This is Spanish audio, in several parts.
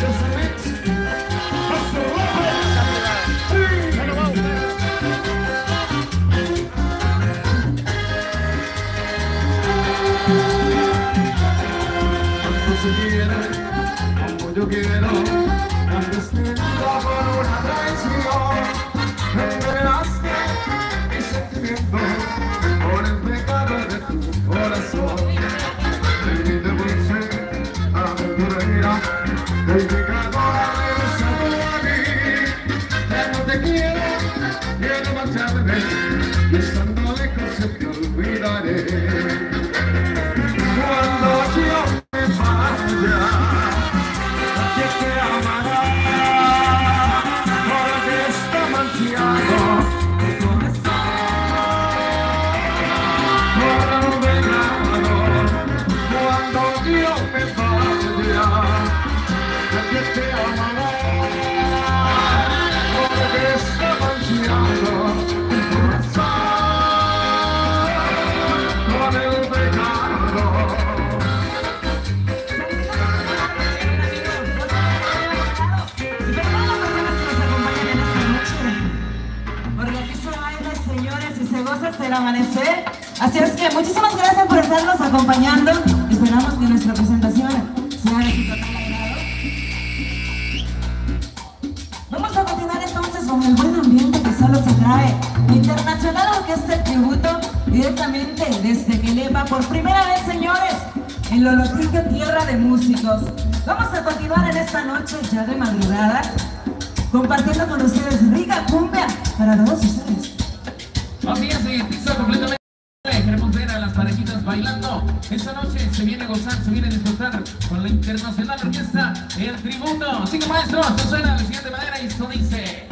Y y lejos se te olvidaré. Así es que muchísimas gracias por estarnos acompañando. Esperamos que nuestra presentación sea de su total agrado. Vamos a continuar entonces con el buen ambiente que solo se trae Internacional Orquesta El Tributo directamente desde Quelepa por primera vez, señores, en Lolotinque, tierra de músicos. Vamos a continuar en esta noche ya de madrugada compartiendo con ustedes rica cumbia para todos ustedes. Bailando. Esta noche se viene a gozar, se viene a disfrutar con la Internacional Orquesta El Tributo. Así que maestros, esto suena de la siguiente manera y esto dice.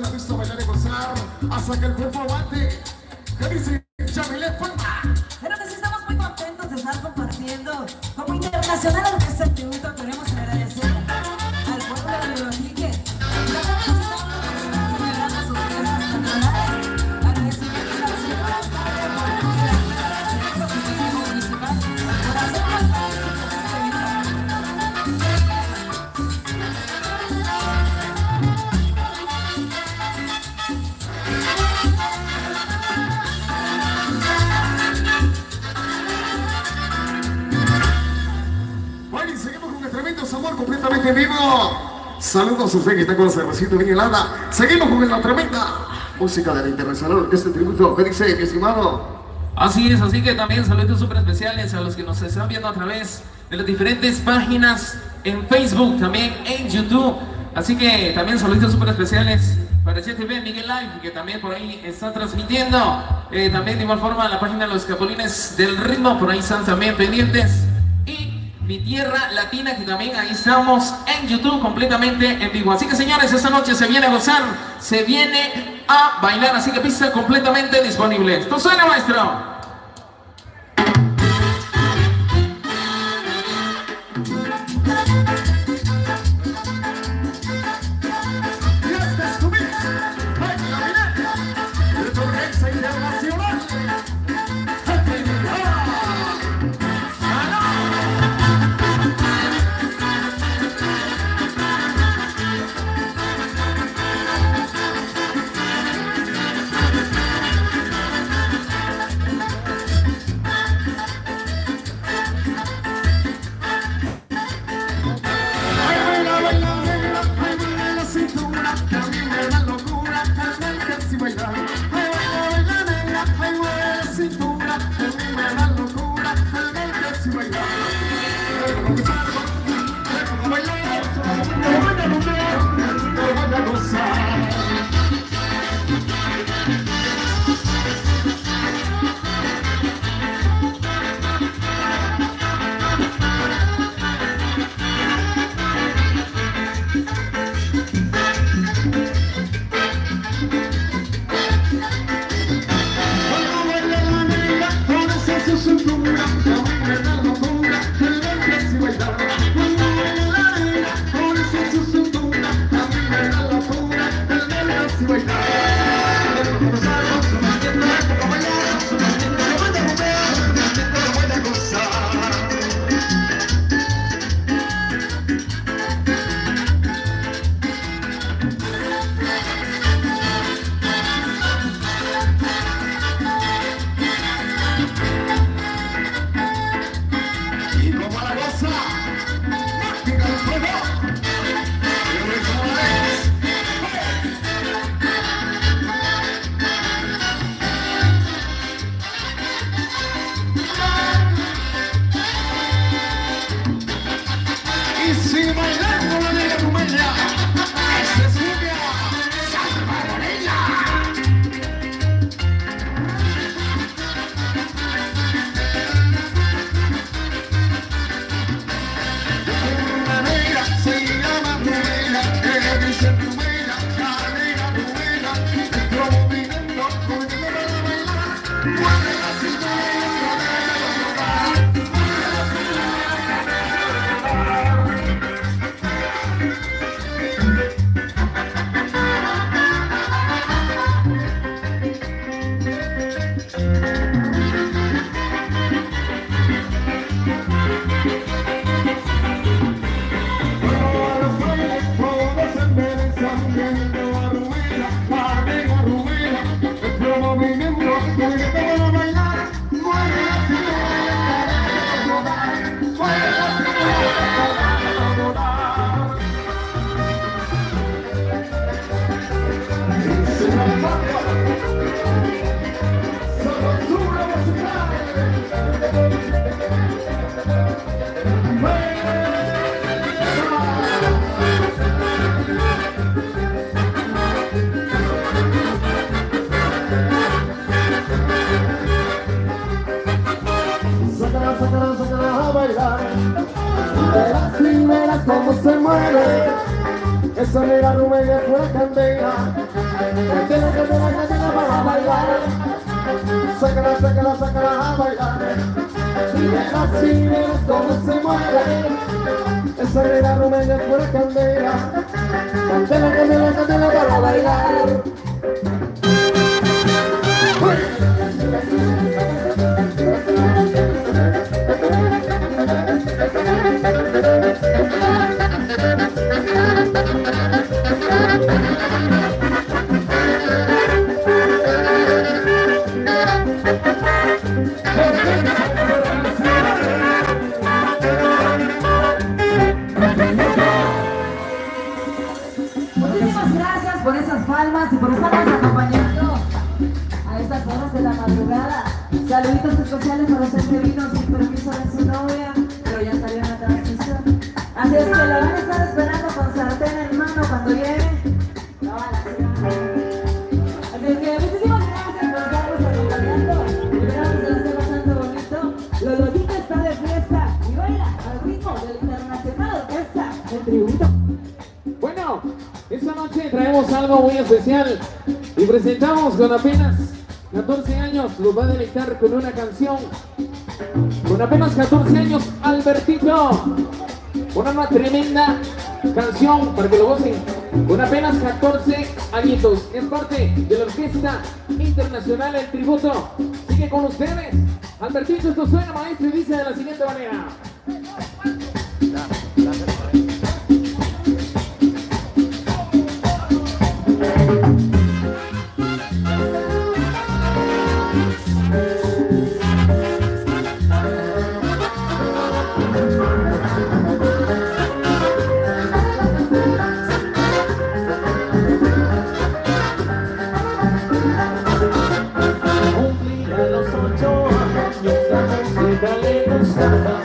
la ha visto bailar y gozar hasta que el cuerpo aguante. completamente en vivo. Saludos a usted que está con la cervecita bien helada. Seguimos con la tremenda música de la Internacional Orquesta de Tributo. ¿Qué dice. Así es, así que también saludos súper especiales a los que nos están viendo a través de las diferentes páginas en Facebook, también en YouTube. Así que también saludos súper especiales para CTV, Miguel Live, que también por ahí está transmitiendo. Eh, también de igual forma la página de los Capolines del Ritmo, por ahí están también pendientes. Mi Tierra Latina, que también ahí estamos en YouTube completamente en vivo. Así que señores, esta noche se viene a gozar, se viene a bailar, así que pista completamente disponible. Esto suena, maestro. sácala, sácala a bailar. Verás y cómo se mueve. Esa negra nube que fue candela. Candela, candela, candela para bailar. Sácala, sácala, sácala a bailar. Verás y verás cómo se mueve. Esa negra nube que fue candela. Candela, candela, candela para bailar. Muchísimas gracias por esas palmas y por estarnos acompañando a estas horas de la madrugada. Saluditos especiales para usted que vino sin permiso de su novia, pero ya salió en la transmisión. Así es que la van a estar esperando con sartén traemos algo muy especial y presentamos con apenas 14 años, los va a deleitar con una canción. Con apenas 14 años, Albertito. Una tremenda canción para que lo gocen. Con apenas 14 añitos. Es parte de la Orquesta Internacional El Tributo. Sigue con ustedes. Albertito, esto suena maestro y dice de la siguiente manera. Le gustaba,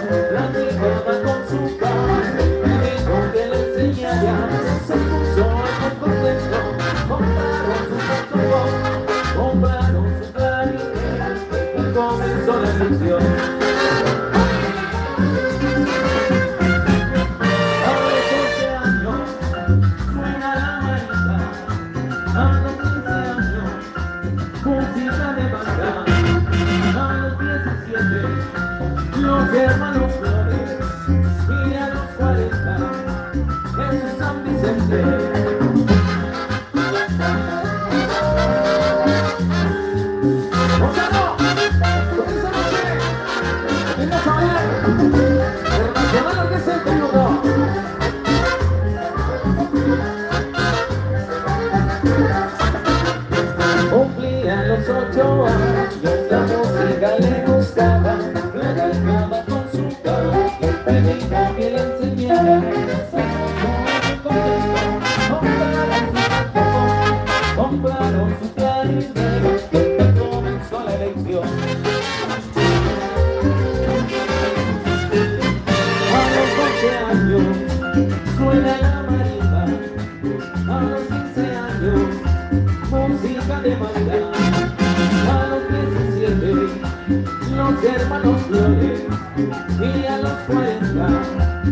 a los 17 los hermanos Flores y a los 40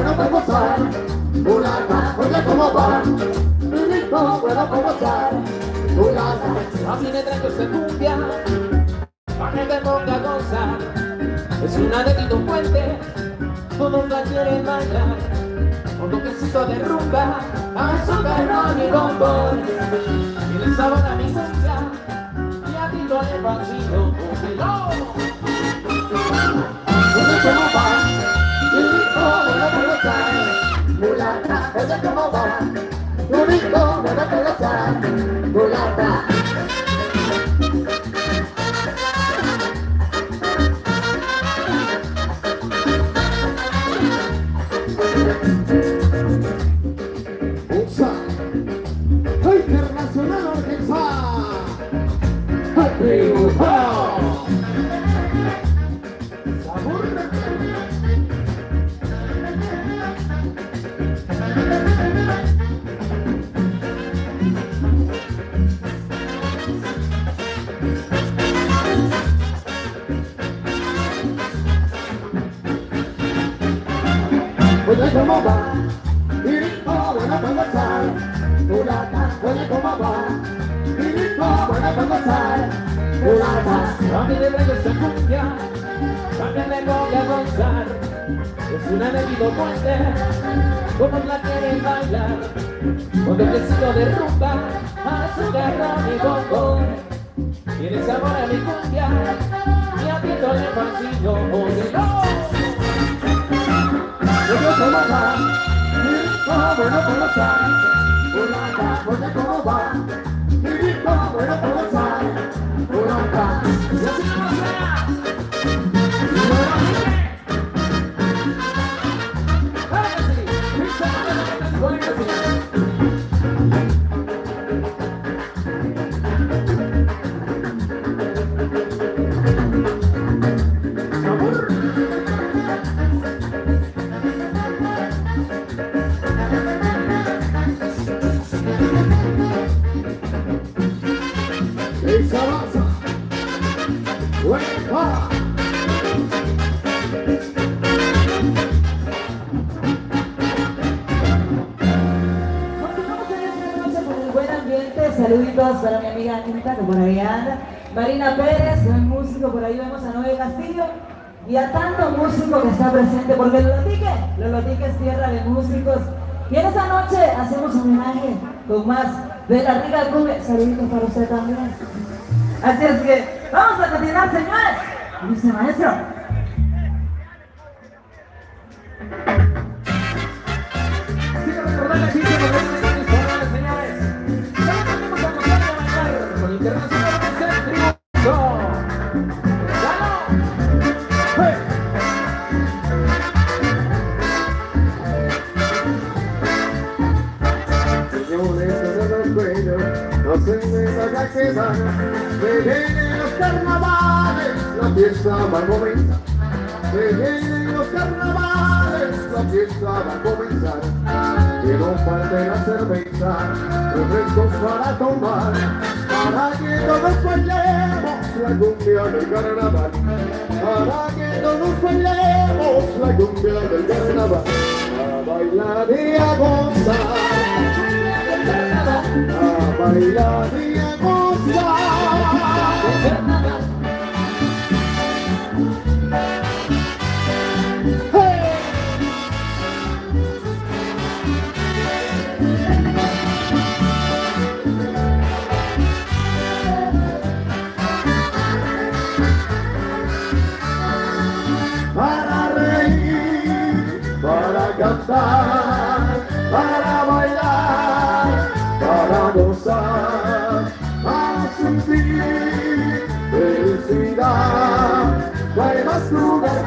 bueno para gozar, una alma oye cómo va, un ritmo bueno para gozar, una alma. Así me traigo esta cumbia, para que te ponga a gozar, es una de Tito Puente, todos la quieren bailar, con lo que de rumba, azúcar, ron y bombón, y le saben a mi cumbia, y a ti le vacío, porque no. Oye cómo va, Mulata, oye, ¿cómo va? Mi rico, bueno, ¿cómo Es una de Tito Puente, como la quieren bailar. Con toquecito de rumba, azúcar, ron y bombón. Tiene sabor a mi cumbia, y a Tito le fascino, óyelo. Oye, ¿cómo va? Mi rico, bueno, ¿cómo está? Mulata, oye, ¿cómo va? Mi rico, bueno, ¿cómo está? Mulata. Y así como Marina Pérez, buen músico, por ahí vemos a Noé Castillo. Y a tanto músico que está presente, porque Lolotique, Lolotique es tierra de músicos. Y en esta noche hacemos homenaje con más de la rica cumbia. Saluditos para usted también. Así es que vamos a continuar, señores. Dice maestro. Para tomar. Para que todos bailemos la cumbia del carnaval. Para que todos bailemos la cumbia del carnaval. A bailar y a gozar a bailar y a gozar.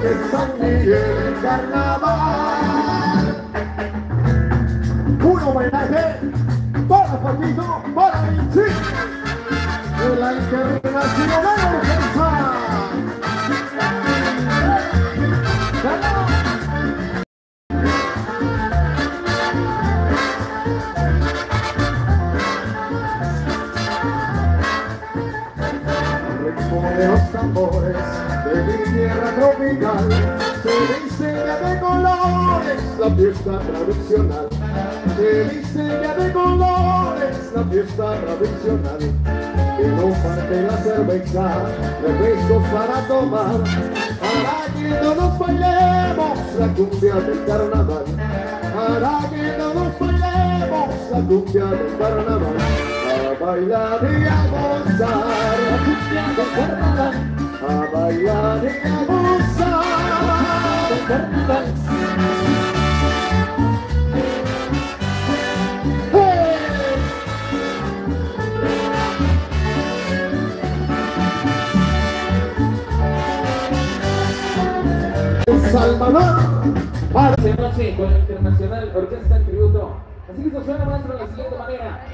Que San Miguel en carnaval. Un homenaje para Patito, para Vinci, de la Internacional fiesta tradicional. Se diseña de colores la fiesta tradicional. Que no parte la cerveza, refrescos para tomar. Para que todos bailemos la cumbia del carnaval. Para que todos bailemos la cumbia del carnaval. A bailar y a gozar la cumbia del carnaval. A bailar y a gozar del carnaval Internacional Orquesta Tributo. Así que esto suena, maestro, de la siguiente manera.